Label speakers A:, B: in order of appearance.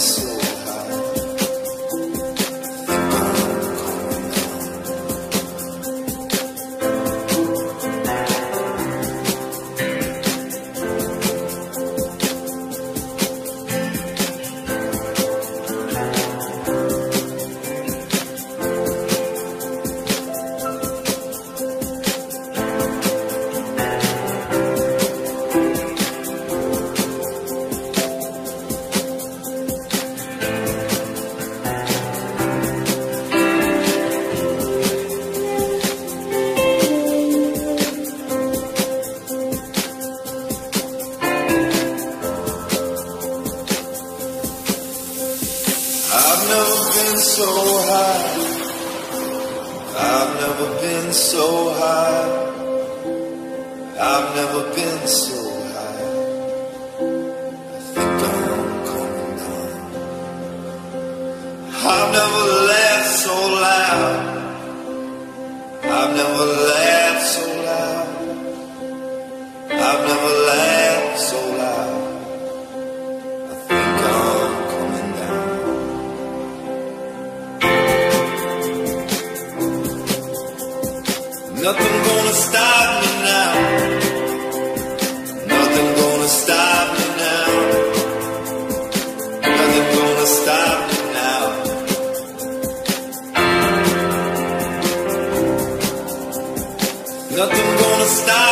A: Yes. I've never laughed so loud. I've never laughed so loud. I've never laughed. stop.